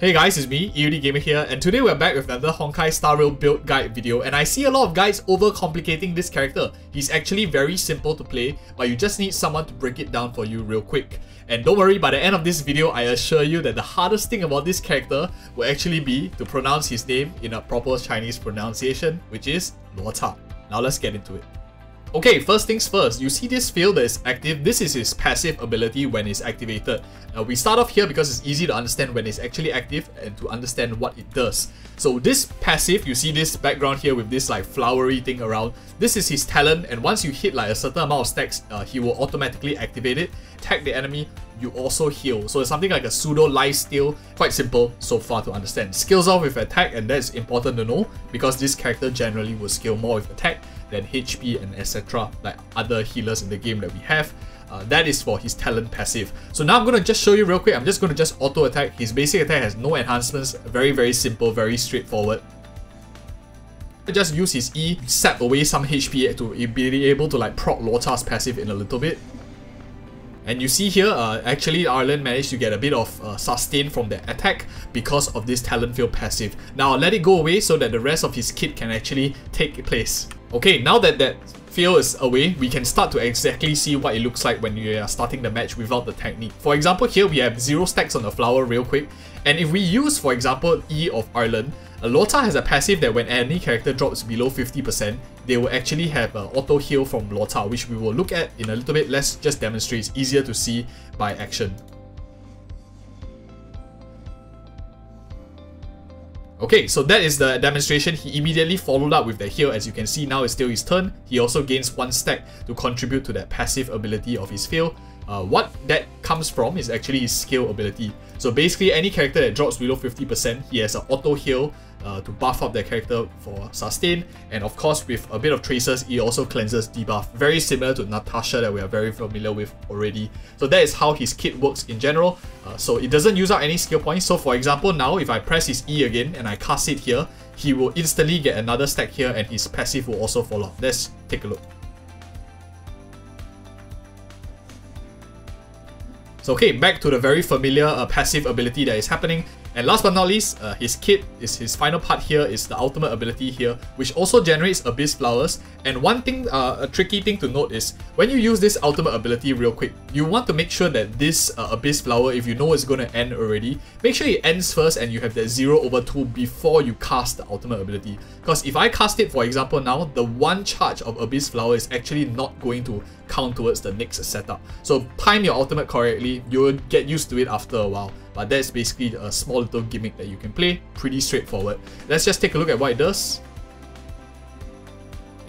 Hey guys, it's me, EODGamer here, and today we're back with another Honkai Star Rail build guide video, and I see a lot of guys overcomplicating this character. He's actually very simple to play, but you just need someone to break it down for you real quick. And don't worry, by the end of this video, I assure you that the hardest thing about this character will actually be to pronounce his name in a proper Chinese pronunciation, which is Luocha. Now let's get into it. Okay, first things first, you see this field that is active, this is his passive ability when it's activated. Now we start off here because it's easy to understand when it's actually active and to understand what it does. So this passive, you see this background here with this like flowery thing around, this is his talent and once you hit like a certain amount of stacks, uh, he will automatically activate it, tag the enemy, you also heal. So it's something like a pseudo life steal, quite simple so far to understand. Skills off with attack and that's important to know because this character generally will scale more with attack than HP and etc. like other healers in the game that we have. Uh, that is for his talent passive. So now I'm going to just show you real quick. I'm just going to just auto attack. His basic attack has no enhancements. Very, very simple, very straightforward. Just use his E, sap away some HP to be able to like proc Luocha's passive in a little bit. And you see here, uh, actually Arlan managed to get a bit of uh, sustain from the attack because of this talent field passive. Now let it go away so that the rest of his kit can actually take place. Okay, now that that field is away, we can start to exactly see what it looks like when you are starting the match without the technique. For example, here we have 0 stacks on the flower real quick, and if we use, for example, E of Arlan, Luocha has a passive that when any character drops below 50%, they will actually have an auto heal from Luocha, which we will look at in a little bit. Let's just demonstrate, it's easier to see by action. Okay, so that is the demonstration. He immediately followed up with the heal. As you can see, now it's still his turn. He also gains one stack to contribute to that passive ability of his fail. Uh, what that comes from is actually his skill ability. So basically, any character that drops below 50%, he has an auto heal uh, to buff up their character for sustain. And of course, with a bit of traces, he also cleanses debuff. Very similar to Natasha that we are very familiar with already. So that is how his kit works in general. Uh, so it doesn't use up any skill points. So for example, now if I press his E again and I cast it here, he will instantly get another stack here and his passive will also follow. Let's take a look. So okay, back to the very familiar uh, passive ability that is happening. And last but not least, uh, his kit is his final part here is the ultimate ability here, which also generates Abyss Flowers. And one thing, uh, a tricky thing to note is, when you use this ultimate ability real quick, you want to make sure that this uh, Abyss Flower, if you know it's going to end already, make sure it ends first and you have that 0 over 2 before you cast the ultimate ability. Because if I cast it, for example now, the one charge of Abyss Flower is actually not going to count towards the next setup. So time your ultimate correctly, you'll get used to it after a while. But that's basically a small little gimmick that you can play, pretty straightforward. Let's just take a look at what it does.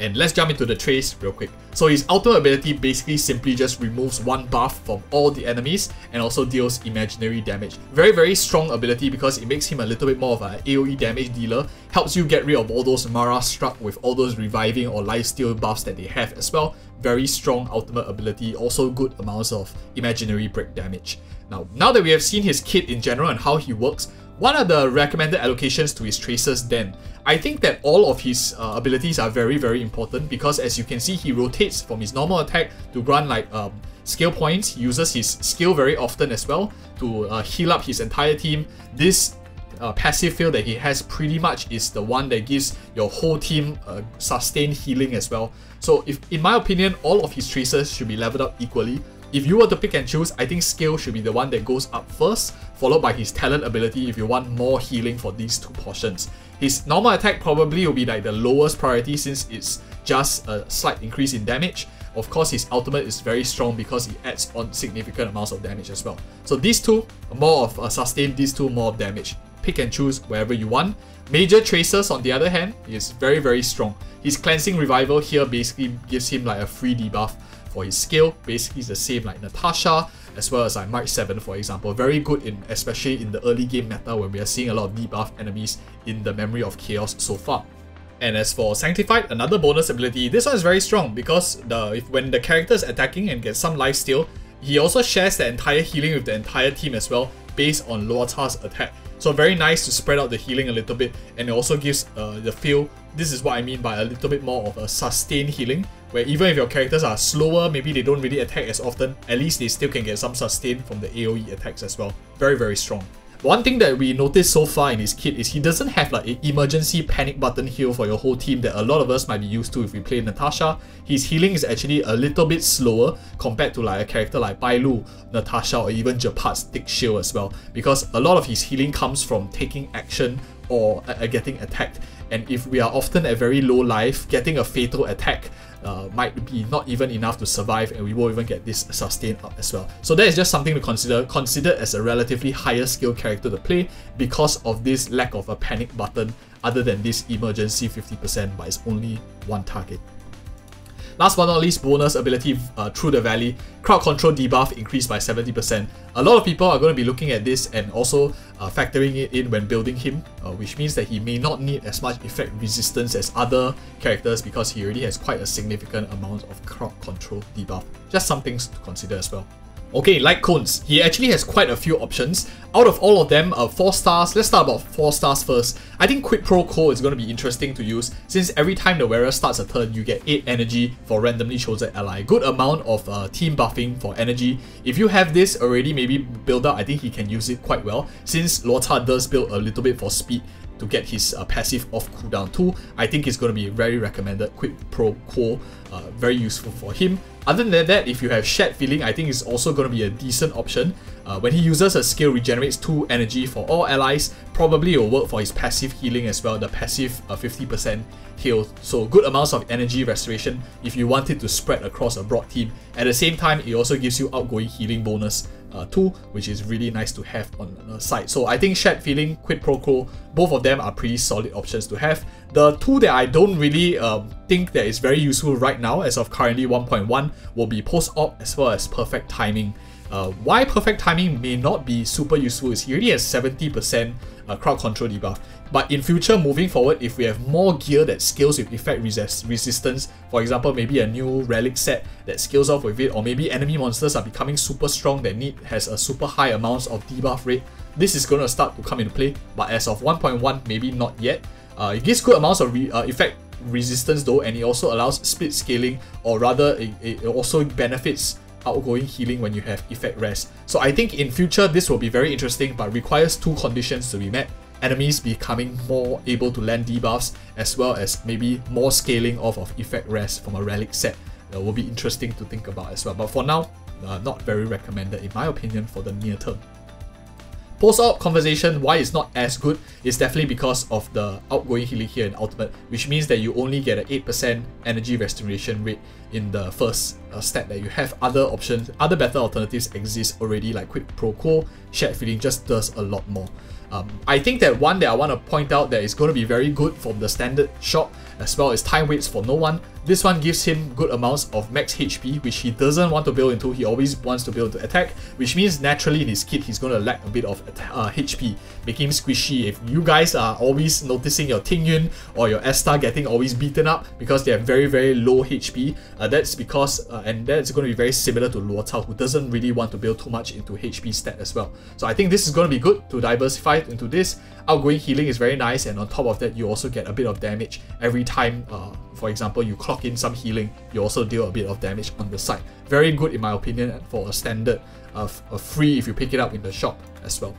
And let's jump into the trace real quick. So his ultimate ability basically simply just removes one buff from all the enemies and also deals imaginary damage. Very very strong ability because it makes him a little bit more of an AoE damage dealer, helps you get rid of all those Mara struck with all those reviving or lifesteal buffs that they have as well. Very strong ultimate ability, also good amounts of imaginary break damage. Now, now that we have seen his kit in general and how he works, what are the recommended allocations to his traces then? I think that all of his uh, abilities are very very important because as you can see he rotates from his normal attack to grant like um, skill points, he uses his skill very often as well to uh, heal up his entire team. This uh, passive field that he has pretty much is the one that gives your whole team uh, sustained healing as well. So if in my opinion all of his traces should be leveled up equally if you were to pick and choose, I think skill should be the one that goes up first, followed by his talent ability if you want more healing for these two portions. His normal attack probably will be like the lowest priority since it's just a slight increase in damage. Of course, his ultimate is very strong because it adds on significant amounts of damage as well. So these two, more of a sustain, these two more of damage. Pick and choose wherever you want. Major Tracers, on the other hand, is very, very strong. His Cleansing Revival here basically gives him like a free debuff for his skill, basically the same like Natasha, as well as like March 7 for example. Very good in especially in the early game meta when we are seeing a lot of debuff enemies in the Memory of Chaos so far. And as for Sanctified, another bonus ability, this one is very strong because the if when the character is attacking and gets some life steal, he also shares the entire healing with the entire team as well based on Luocha's attack. So very nice to spread out the healing a little bit and it also gives uh, the feel, this is what I mean by a little bit more of a sustained healing where even if your characters are slower, maybe they don't really attack as often, at least they still can get some sustain from the AoE attacks as well. Very, very strong. One thing that we noticed so far in his kit is he doesn't have like an emergency panic button heal for your whole team that a lot of us might be used to if we play Natasha. His healing is actually a little bit slower compared to like a character like Bailu, Natasha or even Gepard's Thick Shield as well because a lot of his healing comes from taking action or uh, getting attacked and if we are often at very low life, getting a fatal attack uh, might be not even enough to survive and we won't even get this sustained up as well. So that is just something to consider, consider as a relatively higher skill character to play because of this lack of a panic button other than this emergency 50% but it's only one target. Last but not least, bonus ability uh, through the valley. Crowd control debuff increased by 70%. A lot of people are going to be looking at this and also uh, factoring it in when building him, uh, which means that he may not need as much effect resistance as other characters because he already has quite a significant amount of crowd control debuff. Just some things to consider as well. Okay, Light Cones, he actually has quite a few options. Out of all of them, uh, 4 stars, let's start about 4 stars first. I think Quid Pro Quo is going to be interesting to use since every time the wearer starts a turn, you get 8 energy for randomly chosen ally. Good amount of uh, team buffing for energy. If you have this already maybe build up, I think he can use it quite well since Luocha does build a little bit for speed to get his uh, passive off cooldown too. I think it's going to be very recommended. Quid Pro Quo, uh, very useful for him. Other than that, if you have Shared Feeling, I think it's also going to be a decent option. Uh, when he uses a skill regenerates 2 energy for all allies, probably it will work for his passive healing as well, the passive 50% uh, heal. So good amounts of energy restoration if you want it to spread across a broad team. At the same time, it also gives you outgoing healing bonus uh, too, which is really nice to have on the side. So I think Shared Feeling, Quid Pro Quo, both of them are pretty solid options to have. The two that I don't really um, think that is very useful right now, as of currently 1.1, will be Post-Op as well as Perfect Timing. Uh, why Perfect Timing may not be super useful is he already has 70% uh, crowd control debuff. But in future, moving forward, if we have more gear that scales with effect resist resistance, for example, maybe a new relic set that scales off with it, or maybe enemy monsters are becoming super strong that need has a super high amounts of debuff rate, this is going to start to come into play. But as of 1.1, maybe not yet. Uh, it gives good amounts of re uh, effect resistance though, and it also allows split scaling, or rather, it, it also benefits outgoing healing when you have effect rest. So I think in future this will be very interesting but requires two conditions to be met. Enemies becoming more able to land debuffs as well as maybe more scaling off of effect rest from a relic set. That will be interesting to think about as well. But for now, uh, not very recommended in my opinion for the near term. Post-op conversation, why it's not as good is definitely because of the outgoing healing here in Ultimate, which means that you only get an 8% energy restoration rate in the first uh, stat that you have. Other options, other better alternatives exist already like Quid Pro Quo, Shared Feeling just does a lot more. Um, I think that one that I want to point out that is going to be very good from the standard shop as well as time waits for no one this one gives him good amounts of max HP, which he doesn't want to build into, he always wants to build to attack, which means naturally in his kit he's to lack a bit of uh, HP, making him squishy. If you guys are always noticing your Tingyun or your Asta getting always beaten up because they have very very low HP, uh, that's because, uh, and that's going to be very similar to Luo who doesn't really want to build too much into HP stat as well. So I think this is going to be good to diversify into this. Outgoing healing is very nice and on top of that you also get a bit of damage every time uh, for example, you clock in some healing, you also deal a bit of damage on the side. Very good in my opinion for a standard of a free if you pick it up in the shop as well.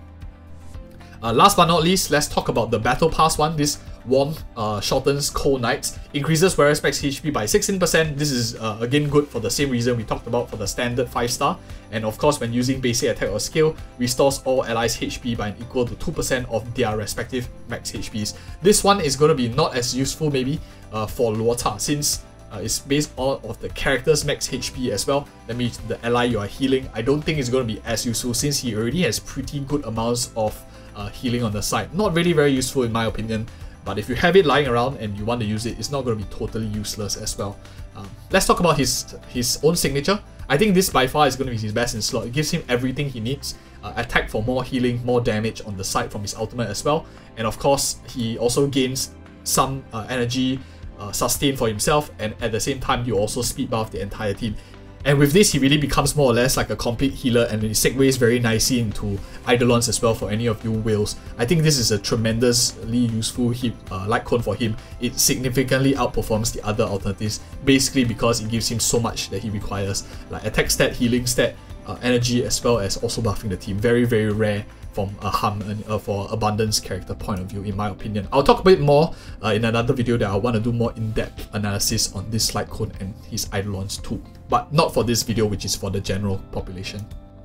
Uh, last but not least, let's talk about the Battle Pass one. This warm uh, shortens cold nights, increases wearer's max HP by 16%. This is uh, again good for the same reason we talked about for the standard 5 star. And of course, when using basic attack or skill, restores all allies HP by an equal to 2% of their respective max HPs. This one is going to be not as useful maybe uh, for Luocha since uh, it's based on of the character's max HP as well. That means the ally you are healing. I don't think it's going to be as useful since he already has pretty good amounts of uh, healing on the side. Not really very useful in my opinion, but if you have it lying around and you want to use it, it's not going to be totally useless as well. Um, let's talk about his his own signature. I think this by far is going to be his best in slot. It gives him everything he needs. Uh, attack for more healing, more damage on the side from his ultimate as well. And of course, he also gains some uh, energy uh, sustain for himself and at the same time you also speed buff the entire team. And with this, he really becomes more or less like a complete healer and it segues very nicely into Eidolons as well for any of you whales. I think this is a tremendously useful hit, uh, light cone for him. It significantly outperforms the other alternatives, basically because it gives him so much that he requires, like attack stat, healing stat, uh, energy, as well as also buffing the team. Very, very rare from a hum and uh, for abundance character point of view, in my opinion. I'll talk a bit more uh, in another video that I want to do more in-depth analysis on this Slight Cone and his Eidolons too, but not for this video, which is for the general population.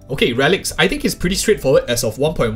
Okay, relics. I think it's pretty straightforward as of 1.1.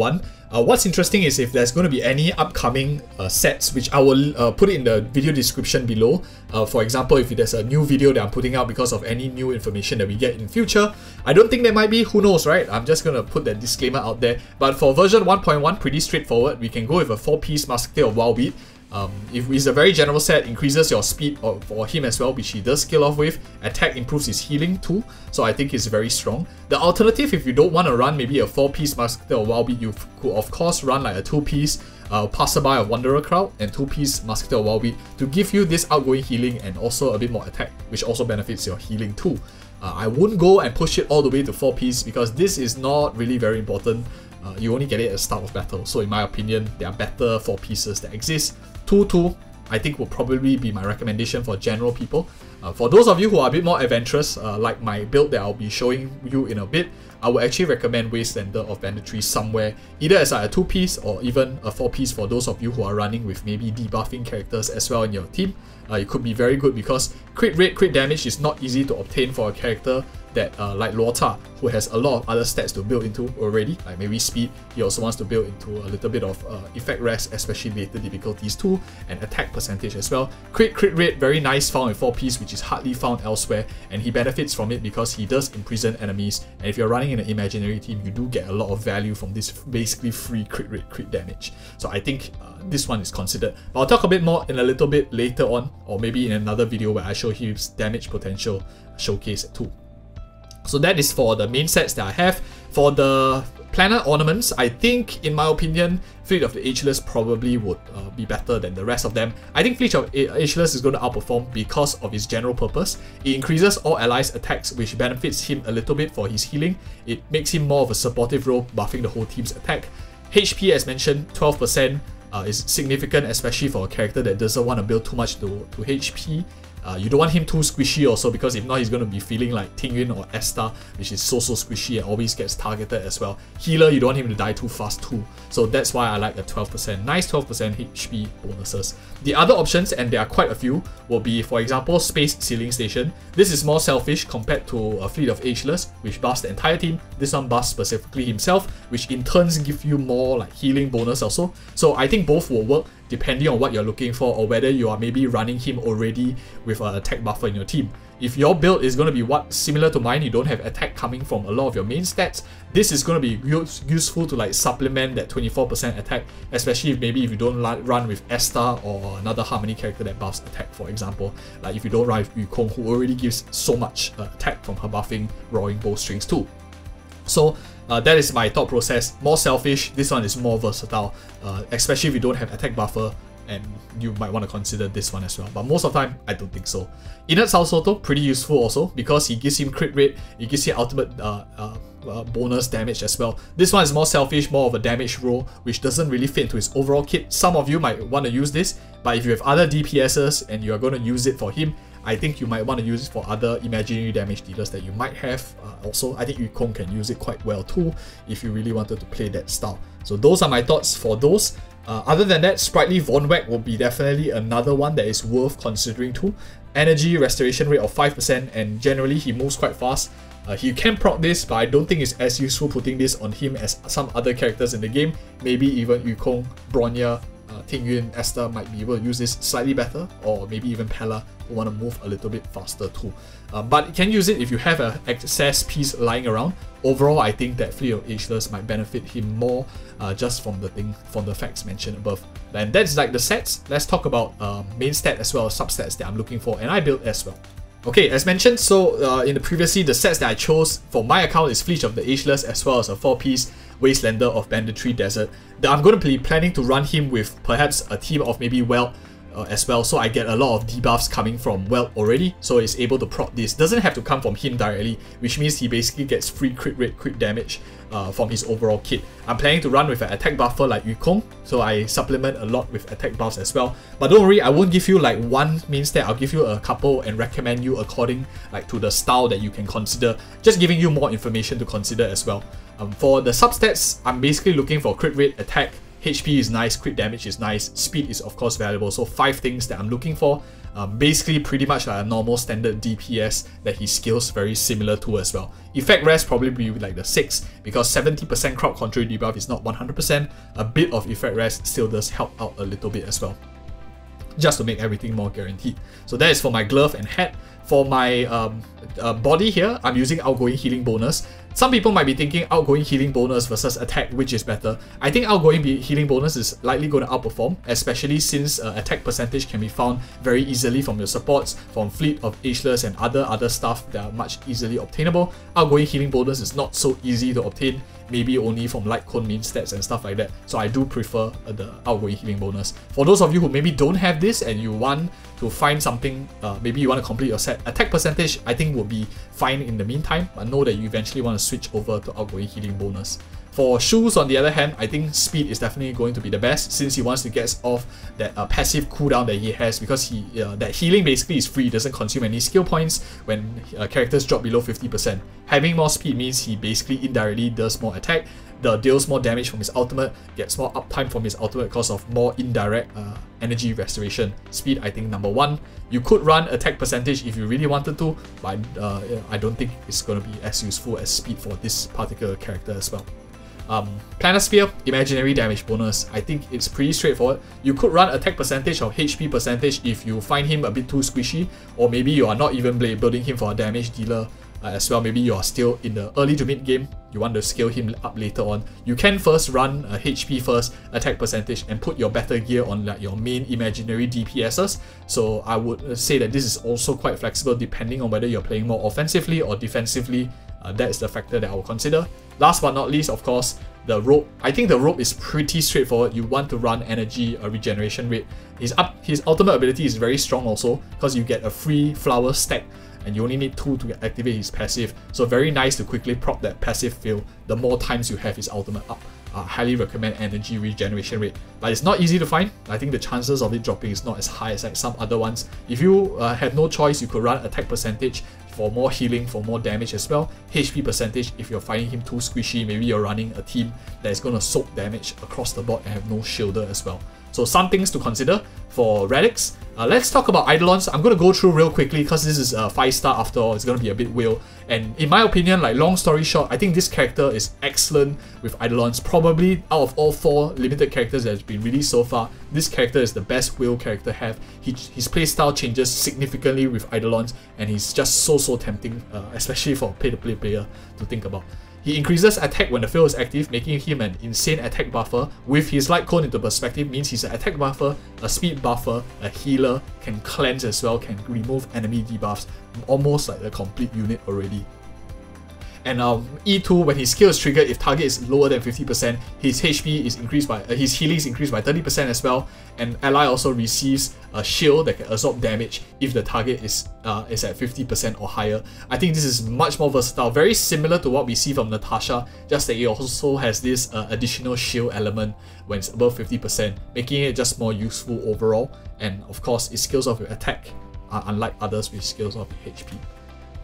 Uh, what's interesting is if there's going to be any upcoming uh, sets, which I will uh, put in the video description below. Uh, for example, if there's a new video that I'm putting out because of any new information that we get in future, I don't think there might be, who knows, right? I'm just going to put that disclaimer out there. But for version 1.1, pretty straightforward. We can go with a 4-piece Musketeer of Wild Wheat. Um, if it's a very general set, increases your speed for him as well, which he does scale off with. Attack improves his healing too, so I think it's very strong. The alternative, if you don't want to run maybe a 4-piece Musketeer or Wild Wheat, you could of course run like a 2-piece uh, Passerby of Wandering Cloud and 2-piece Musketeer or Wild Wheat to give you this outgoing healing and also a bit more attack, which also benefits your healing too. Uh, I wouldn't go and push it all the way to 4-piece because this is not really very important. Uh, you only get it at the start of battle, so in my opinion, there are better 4 pieces that exist 2-2 I think will probably be my recommendation for general people. Uh, for those of you who are a bit more adventurous, uh, like my build that I'll be showing you in a bit, I would actually recommend Wastelander of Banditry somewhere, either as a 2-piece or even a 4-piece for those of you who are running with maybe debuffing characters as well in your team. Uh, it could be very good because crit rate, crit damage is not easy to obtain for a character that uh, like Luocha, who has a lot of other stats to build into already, like maybe speed, he also wants to build into a little bit of uh, effect rest, especially later difficulties too, and attack percentage as well. Crit crit rate, very nice found in 4 piece, which is hardly found elsewhere, and he benefits from it because he does imprison enemies, and if you're running in an imaginary team, you do get a lot of value from this basically free crit rate, crit damage. So I think uh, this one is considered. But I'll talk a bit more in a little bit later on, or maybe in another video where I show his damage potential showcase too. So that is for the main sets that I have. For the planet ornaments, I think, in my opinion, Fleet of the Ageless probably would uh, be better than the rest of them. I think Fleet of Ageless is going to outperform because of its general purpose. It increases all allies' attacks, which benefits him a little bit for his healing. It makes him more of a supportive role, buffing the whole team's attack. HP, as mentioned, 12% uh, is significant, especially for a character that doesn't want to build too much to, to HP. Uh, you don't want him too squishy also because if not he's going to be feeling like Tingyun or Asta which is so so squishy and always gets targeted as well. Healer you don't want him to die too fast too so that's why I like the 12%. Nice 12% HP bonuses. The other options and there are quite a few will be for example Space Sealing Station. This is more selfish compared to a Fleet of Ageless which buffs the entire team. This one buffs specifically himself which in turns give you more like healing bonus also. So I think both will work depending on what you're looking for or whether you are maybe running him already with an attack buffer in your team. If your build is going to be what similar to mine, you don't have attack coming from a lot of your main stats, this is going to be use, useful to like supplement that 24% attack, especially if maybe if you don't run with Asta or another Harmony character that buffs attack, for example. Like if you don't run with Yukong, who already gives so much uh, attack from her buffing Roaring Bowstrings too. So uh, that is my thought process. More selfish, this one is more versatile, uh, especially if you don't have attack buffer and you might want to consider this one as well. But most of the time, I don't think so. Inert Salsotto, pretty useful also because he gives him crit rate, he gives him ultimate uh, uh, uh, bonus damage as well. This one is more selfish, more of a damage roll, which doesn't really fit into his overall kit. Some of you might want to use this, but if you have other DPSs and you are going to use it for him, I think you might want to use it for other imaginary damage dealers that you might have. Uh, also, I think Yukong can use it quite well too if you really wanted to play that style. So those are my thoughts for those. Uh, other than that, Sprightly Von will be definitely another one that is worth considering too. Energy restoration rate of 5% and generally he moves quite fast. Uh, he can proc this, but I don't think it's as useful putting this on him as some other characters in the game. Maybe even Yukong, Bronya, uh, Tingyun, Esther might be able to use this slightly better, or maybe even Pela who want to move a little bit faster too. Uh, but you can use it if you have an excess piece lying around. Overall, I think that Fleet of Ageless might benefit him more uh, just from the thing from the facts mentioned above. And that's like the sets. Let's talk about uh, main stat as well as substats that I'm looking for, and I built as well. Okay, as mentioned, so uh, in the previously, the sets that I chose for my account is Fleet of the Ageless as well as a 4-piece Wastelander of Banditry Desert. that I'm going to be planning to run him with perhaps a team of maybe Welt uh, as well, so I get a lot of debuffs coming from Welt already, so it's able to proc this. Doesn't have to come from him directly, which means he basically gets free crit rate, crit damage uh, from his overall kit. I'm planning to run with an attack buffer like Yukong, so I supplement a lot with attack buffs as well. But don't worry, I won't give you like one main stat, I'll give you a couple and recommend you according like to the style that you can consider, just giving you more information to consider as well. Um, for the substats, I'm basically looking for crit rate, attack, HP is nice, crit damage is nice, speed is of course valuable. So five things that I'm looking for. Um, basically pretty much like a normal standard DPS that he scales very similar to as well. Effect rest probably be like the 6 because 70% crowd control debuff is not 100%. A bit of effect rest still does help out a little bit as well just to make everything more guaranteed. So that is for my glove and hat. For my um, uh, body here, I'm using outgoing healing bonus. Some people might be thinking outgoing healing bonus versus attack, which is better. I think outgoing healing bonus is likely going to outperform, especially since uh, attack percentage can be found very easily from your supports, from Fleet of Ageless and other other stuff that are much easily obtainable. Outgoing healing bonus is not so easy to obtain, maybe only from light cone main stats and stuff like that. So I do prefer uh, the outgoing healing bonus. For those of you who maybe don't have this and you want to find something, uh, maybe you want to complete your set, attack percentage I think will be fine in the meantime, but know that you eventually want to switch over to outgoing healing bonus. For shoes, on the other hand, I think speed is definitely going to be the best since he wants to get off that uh, passive cooldown that he has because he uh, that healing basically is free, doesn't consume any skill points when uh, characters drop below 50%. Having more speed means he basically indirectly does more attack, the deals more damage from his ultimate, gets more uptime from his ultimate because of more indirect uh, energy restoration. Speed, I think, number one. You could run attack percentage if you really wanted to, but uh, I don't think it's going to be as useful as speed for this particular character as well. Um, Planar Sphere, imaginary damage bonus. I think it's pretty straightforward. You could run attack percentage or HP percentage if you find him a bit too squishy, or maybe you are not even building him for a damage dealer uh, as well. Maybe you are still in the early to mid game, you want to scale him up later on. You can first run a HP first, attack percentage, and put your better gear on like your main imaginary DPSs. So I would say that this is also quite flexible depending on whether you're playing more offensively or defensively. Uh, that is the factor that I will consider. Last but not least, of course, the rope. I think the rope is pretty straightforward. You want to run energy a regeneration rate. His up his ultimate ability is very strong also because you get a free flower stack and you only need two to activate his passive. So very nice to quickly prop that passive fill the more times you have his ultimate up. I highly recommend energy regeneration rate. But it's not easy to find. I think the chances of it dropping is not as high as like some other ones. If you uh, have no choice, you could run attack percentage for more healing, for more damage as well. HP percentage, if you're finding him too squishy, maybe you're running a team that is going to soak damage across the board and have no shielder as well. So some things to consider for relics. Uh, let's talk about Eidolons. I'm going to go through real quickly because this is a 5 star after all. It's going to be a bit whale. And in my opinion, like long story short, I think this character is excellent with Eidolons. Probably out of all 4 limited characters that has been released so far, this character is the best whale character have. He, his playstyle changes significantly with Eidolons and he's just so so tempting, uh, especially for pay-to-play player to think about. He increases attack when the field is active, making him an insane attack buffer. With his light cone into perspective means he's an attack buffer, a speed buffer, a healer, can cleanse as well, can remove enemy debuffs, almost like a complete unit already. And um, E2, when his skill is triggered, if target is lower than 50%, his HP is increased by, uh, his healing is increased by 30% as well. And ally also receives a shield that can absorb damage if the target is uh, is at 50% or higher. I think this is much more versatile, very similar to what we see from Natasha, just that it also has this uh, additional shield element when it's above 50%, making it just more useful overall. And of course, it scales off with attack, unlike others with off with HP.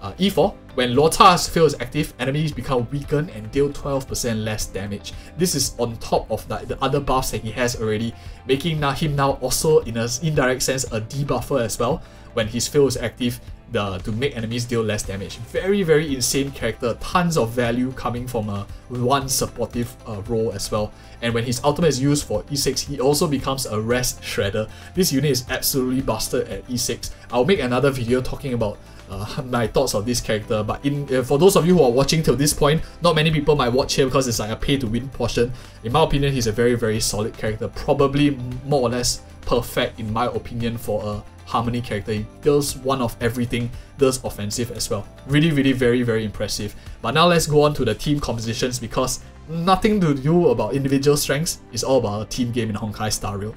Uh, E4, when Luocha's field is active, enemies become weakened and deal 12% less damage. This is on top of the, the other buffs that he has already, making him now also, in an indirect sense, a debuffer as well. When his field is active, the, to make enemies deal less damage. Very, very insane character. Tons of value coming from a one supportive uh, role as well. And when his ultimate is used for E6, he also becomes a rest shredder. This unit is absolutely busted at E6. I'll make another video talking about uh, my thoughts of this character. But in uh, for those of you who are watching till this point, not many people might watch him because it's like a pay to win portion. In my opinion, he's a very very solid character. Probably more or less perfect in my opinion for a harmony character. He does one of everything, does offensive as well. Really, really, very, very impressive. But now let's go on to the team compositions because nothing to do about individual strengths. It's all about a team game in Honkai Star Rail.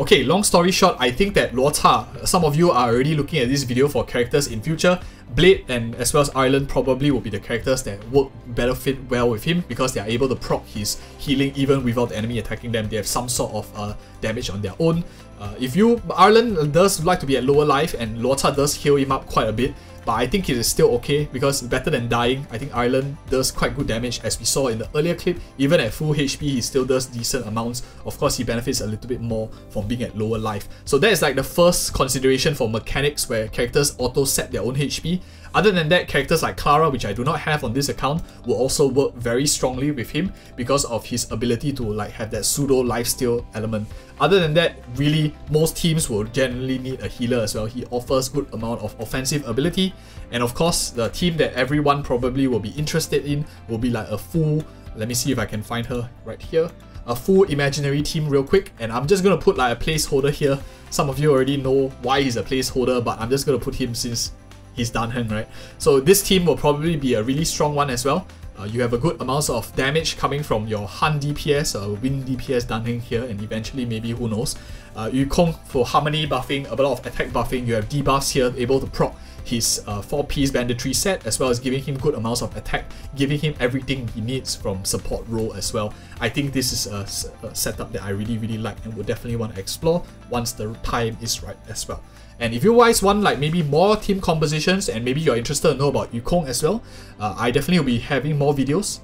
Okay, long story short, I think that Luocha, some of you are already looking at this video for characters in future. Blade and as well as Arlan probably will be the characters that work better fit well with him because they are able to proc his healing even without the enemy attacking them. They have some sort of uh, damage on their own. Uh, if you, Arlan does like to be at lower life and Luocha does heal him up quite a bit, but I think it is still okay because better than dying. I think Arlan does quite good damage as we saw in the earlier clip. Even at full HP, he still does decent amounts. Of course, he benefits a little bit more from being at lower life. So that is like the first consideration for mechanics where characters auto set their own HP. Other than that, characters like Clara, which I do not have on this account, will also work very strongly with him because of his ability to like have that pseudo lifesteal element. Other than that, really, most teams will generally need a healer as well. He offers good amount of offensive ability. And of course, the team that everyone probably will be interested in will be like a full, let me see if I can find her right here, a full imaginary team real quick. And I'm just going to put like a placeholder here. Some of you already know why he's a placeholder, but I'm just going to put him since he's Dan Heng, right? So this team will probably be a really strong one as well. Uh, you have a good amount of damage coming from your Han DPS, uh, Win DPS Dan Heng here, and eventually maybe who knows. Uh, Yukong for Harmony buffing, a lot of attack buffing, you have debuffs here able to proc his uh, 4-piece banditry set as well as giving him good amounts of attack, giving him everything he needs from support role as well. I think this is a, a setup that I really really like and would definitely want to explore once the time is right as well. And if you guys want like maybe more team compositions and maybe you're interested to know about Yukong as well, uh, I definitely will be having more videos.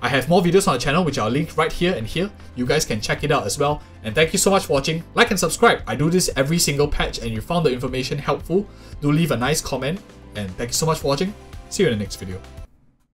I have more videos on the channel which I'll link right here and here. You guys can check it out as well. And thank you so much for watching. Like and subscribe. I do this every single patch and you found the information helpful. Do leave a nice comment. And thank you so much for watching. See you in the next video.